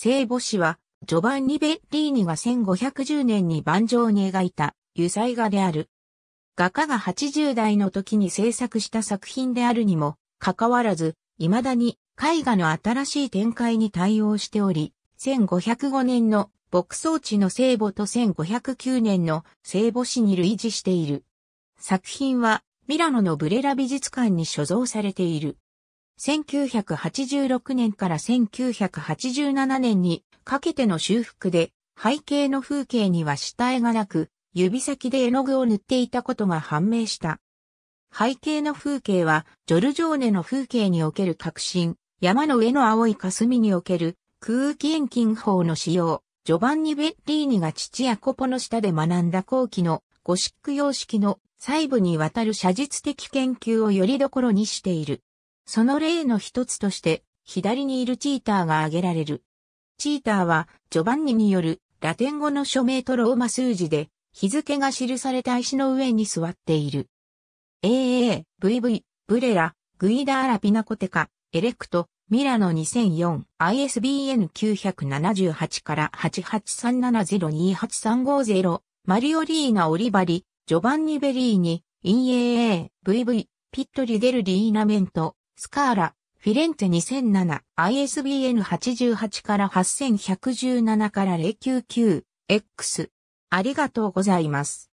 聖母詩は、ジョバンニ・ベッリーニが1510年に盤上に描いた油彩画である。画家が80代の時に制作した作品であるにも、かかわらず、未だに絵画の新しい展開に対応しており、1505年の牧草地の聖母と1509年の聖母詩に類似している。作品はミラノのブレラ美術館に所蔵されている。1986年から1987年にかけての修復で背景の風景には下絵がなく指先で絵の具を塗っていたことが判明した。背景の風景はジョルジョーネの風景における革新、山の上の青い霞における空気遠近法の使用、ジョバンニ・ベッリーニが父ヤコポの下で学んだ後期のゴシック様式の細部にわたる写実的研究をよりどころにしている。その例の一つとして、左にいるチーターが挙げられる。チーターは、ジョバンニによるラテン語の署名とローマ数字で、日付が記された石の上に座っている。AA、VV、ブレラ、グイダーラピナコテカ、エレクト、ミラノ2004、ISBN 978から8837028350、マリオリーナ・オリバリ、ジョバンニ・ベリーニ、イン AA、VV、ピットリデルリーナメント、スカーラ、フィレンツェ2007、ISBN 88から8117から099、X。ありがとうございます。